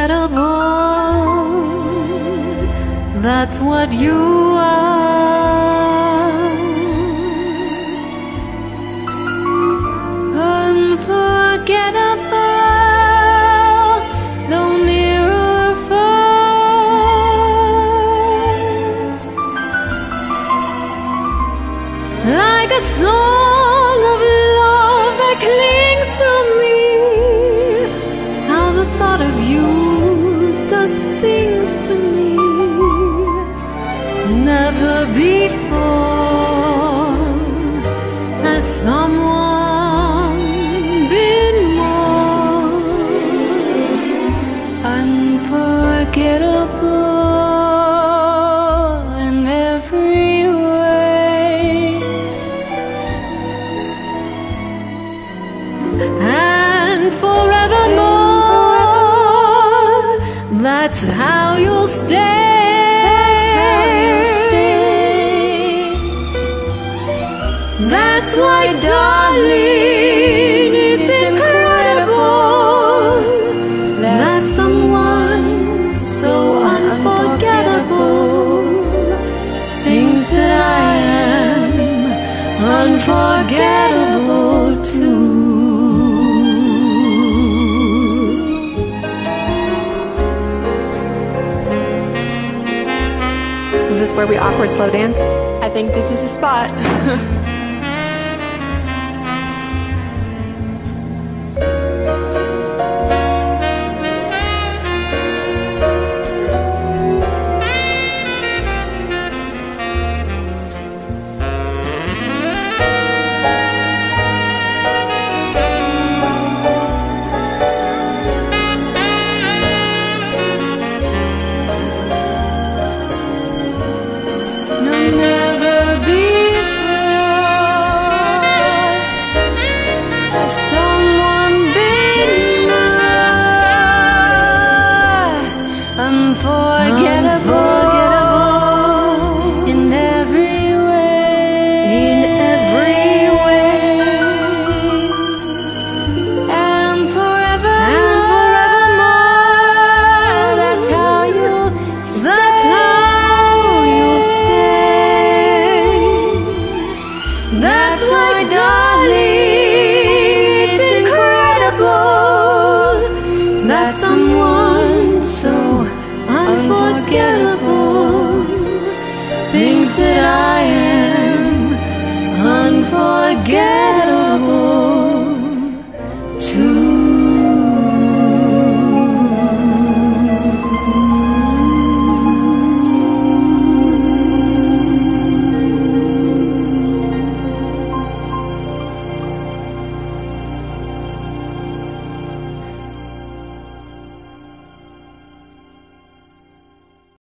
unforgettable. That's what you are. Unforgettable, before has someone been more unforgettable in every way. and forevermore. That's how you'll stay. That's why, darling, it's incredible that someone so unforgettable thinks that I am unforgettable too. Is this where we awkward slow dance? I think this is the spot. unforgettable in every way. In every way. And forever, and forevermore. That's how you. That's how you'll stay. That's darling, it's incredible that someone so unforgettable. Thinks that I